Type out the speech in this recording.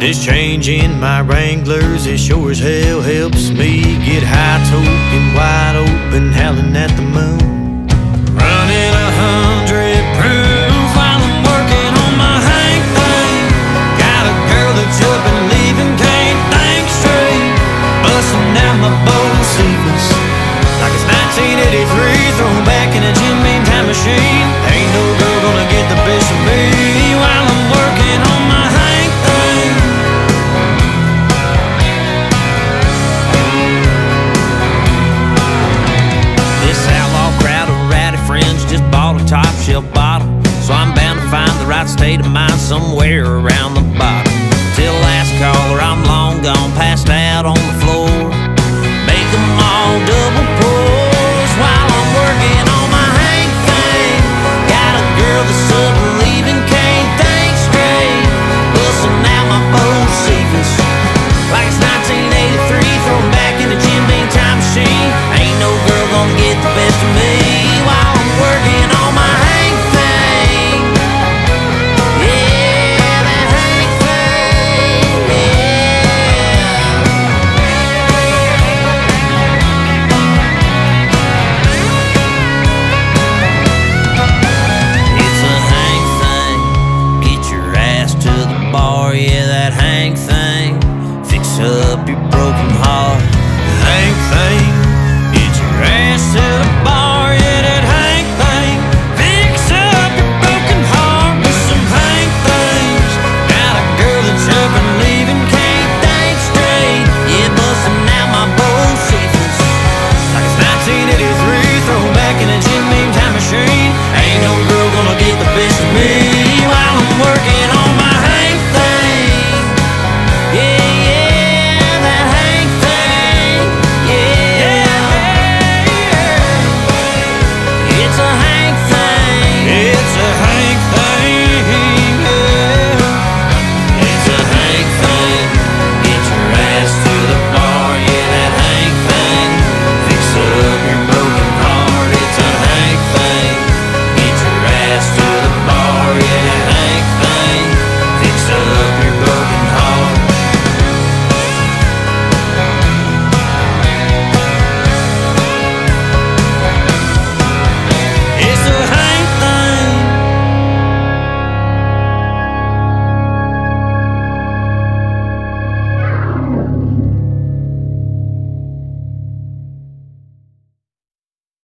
This change in my Wranglers, it sure as hell helps me get high token, wide open, howling at the moon. So I'm bound to find the right state of mind somewhere around the bottom. Till last caller, that Hank thing.